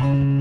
Bye.